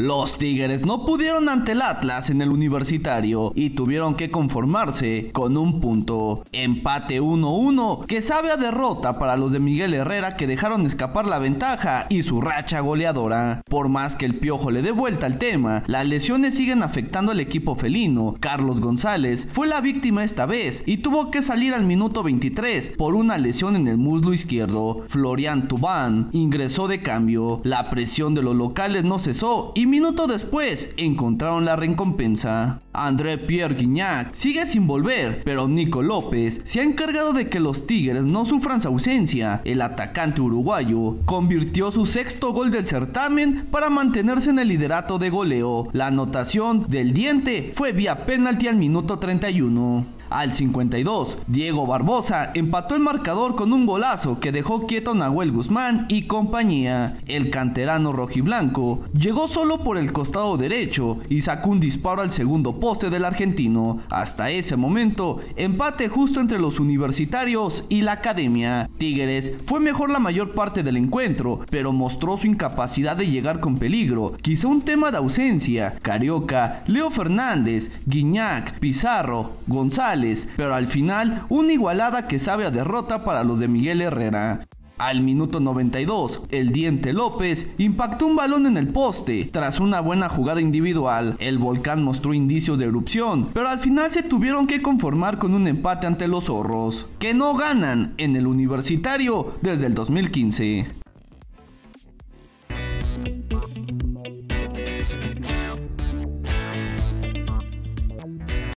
Los Tigres no pudieron ante el Atlas en el universitario y tuvieron que conformarse con un punto. Empate 1-1 que sabe a derrota para los de Miguel Herrera que dejaron escapar la ventaja y su racha goleadora. Por más que el piojo le dé vuelta al tema, las lesiones siguen afectando al equipo felino. Carlos González fue la víctima esta vez y tuvo que salir al minuto 23 por una lesión en el muslo izquierdo. Florian Tubán ingresó de cambio. La presión de los locales no cesó y minuto después encontraron la recompensa. André Pierre Guignac sigue sin volver, pero Nico López se ha encargado de que los Tigres no sufran su ausencia. El atacante uruguayo convirtió su sexto gol del certamen para mantenerse en el liderato de goleo. La anotación del diente fue vía penalti al minuto 31. Al 52, Diego Barbosa empató el marcador con un golazo que dejó quieto a Nahuel Guzmán y compañía. El canterano rojiblanco llegó solo por el costado derecho y sacó un disparo al segundo poste del argentino. Hasta ese momento, empate justo entre los universitarios y la academia. Tigres fue mejor la mayor parte del encuentro, pero mostró su incapacidad de llegar con peligro. Quizá un tema de ausencia. Carioca, Leo Fernández, Guiñac, Pizarro, González pero al final una igualada que sabe a derrota para los de Miguel Herrera. Al minuto 92, el Diente López impactó un balón en el poste. Tras una buena jugada individual, el volcán mostró indicios de erupción, pero al final se tuvieron que conformar con un empate ante los zorros, que no ganan en el universitario desde el 2015.